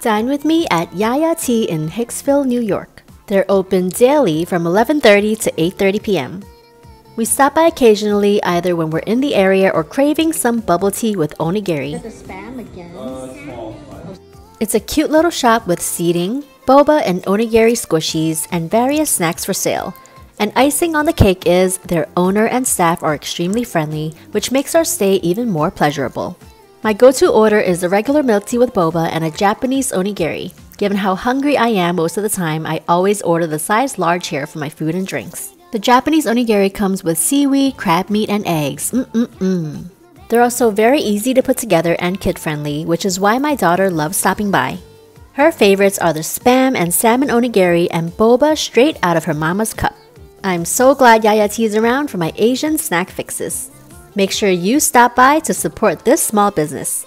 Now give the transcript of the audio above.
Dine with me at Yaya Tea in Hicksville, New York. They're open daily from 11:30 to 8:30 p.m. We stop by occasionally either when we're in the area or craving some bubble tea with onigiri. The spam again. It's a cute little shop with seating, boba and onigiri squishies, and various snacks for sale. And icing on the cake is their owner and staff are extremely friendly, which makes our stay even more pleasurable. My go to order is the regular milk tea with boba and a Japanese onigiri. Given how hungry I am most of the time, I always order the size large here for my food and drinks. The Japanese onigiri comes with seaweed, crab meat, and eggs. Mm-mm-mm. They're also very easy to put together and kid friendly, which is why my daughter loves stopping by. Her favorites are the spam and salmon onigiri and boba straight out of her mama's cup. I'm so glad Yaya Tea is around for my Asian snack fixes. Make sure you stop by to support this small business.